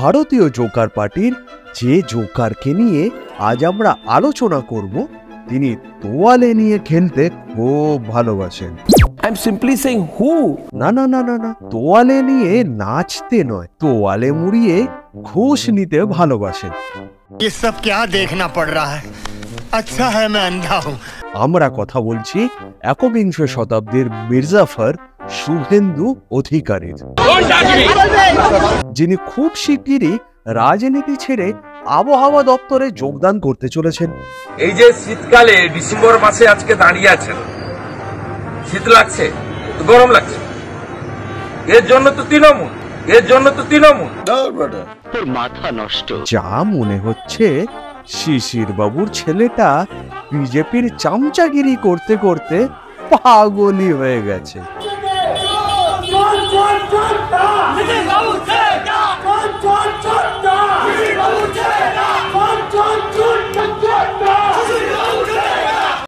ভারতীয় জোকার পার্টির যে জোকারকে নিয়ে আজ আমরা আলোচনা করব তিনি তোয়ালে নিয়ে খেলতে খুব ভালোবাসেন I'm simply saying who. না না না না না তোয়ালে নিয়ে নাচতে নয় তোয়ালে মুড়িয়ে ঘুষ নিতে ভালোবাসেন ये सब क्या देखना पड़ रहा है अच्छा है मैं अंधा हूँ আমরা কথা বলছি একবিংশ শতাব্দীর মির্জাফর শুভেন্দু অধিকারীর যিনি খুব শিগগিরই রাজনীতি ছেড়ে আবহাওয়া দপ্তরে যোগদান করতে চলেছেন এই যে শীতকালে ডিসেম্বর মাসে আজকে দাঁড়িয়ে আছেন শীত লাগছে গরম লাগছে এর জন্য তো তৃণমূল এর জন্য তো তৃণমূল যা মনে হচ্ছে শিশির বাবুর ছেলেটা বিজেপির চামচাগিরি করতে করতে পাগলই হয়ে গেছে